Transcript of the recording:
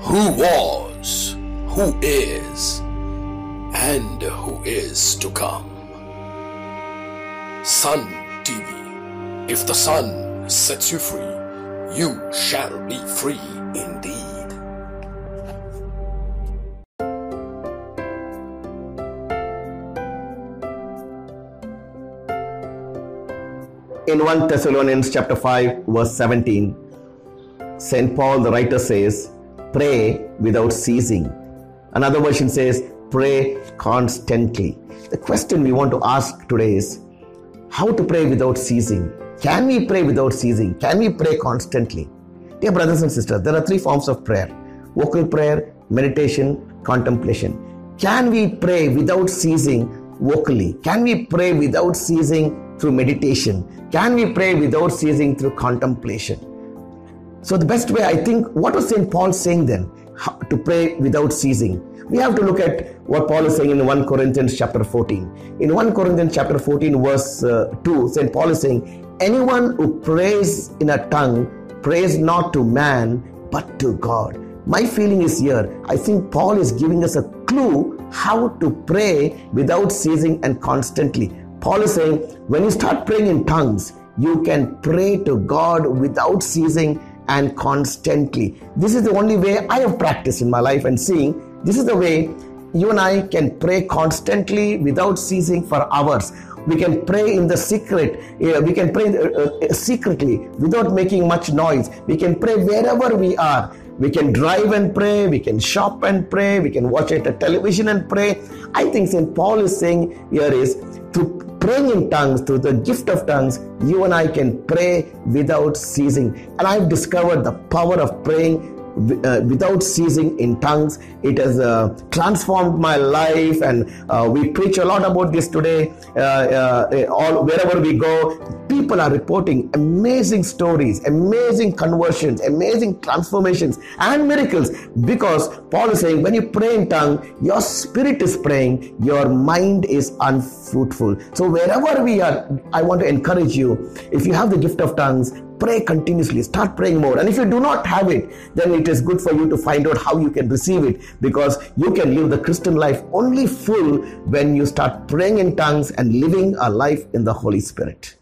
who was, who is, and who is to come. Sun TV. If the Son sets you free, you shall be free indeed. In 1 Thessalonians chapter 5 verse 17, St. Paul the writer says, pray without ceasing. Another version says, pray constantly. The question we want to ask today is, how to pray without ceasing? Can we pray without ceasing? Can we pray constantly? Dear brothers and sisters, there are three forms of prayer vocal prayer, meditation, contemplation. Can we pray without ceasing vocally? Can we pray without ceasing through meditation? Can we pray without ceasing through contemplation? So, the best way, I think, what was St. Paul saying then? How to pray without ceasing. We have to look at what Paul is saying in 1 Corinthians chapter 14. In 1 Corinthians chapter 14, verse uh, 2, St. Paul is saying, Anyone who prays in a tongue prays not to man but to God. My feeling is here, I think Paul is giving us a clue how to pray without ceasing and constantly. Paul is saying, when you start praying in tongues, you can pray to God without ceasing and constantly. This is the only way I have practiced in my life and seeing this is the way you and I can pray constantly without ceasing for hours. We can pray in the secret. we can pray uh, uh, secretly without making much noise. We can pray wherever we are. We can drive and pray. We can shop and pray. We can watch at television and pray. I think St. Paul is saying here is to praying in tongues, through the gift of tongues, you and I can pray without ceasing. And I've discovered the power of praying uh, without ceasing in tongues. It has uh, transformed my life, and uh, we preach a lot about this today. Uh, uh, all wherever we go, people are reporting amazing stories, amazing conversions, amazing transformations, and miracles. Because Paul is saying, when you pray in tongue, your spirit is praying, your mind is unfruitful. So wherever we are, I want to encourage you. If you have the gift of tongues, pray continuously start praying more. And if you do not have it then it is good for you to find out how you can receive it because you can live the christian life only full when you start praying in tongues and living a life in the holy spirit